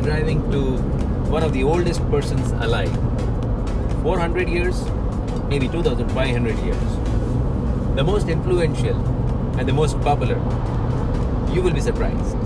Are driving to one of the oldest persons alive. 400 years, maybe 2500 years. The most influential and the most popular. You will be surprised.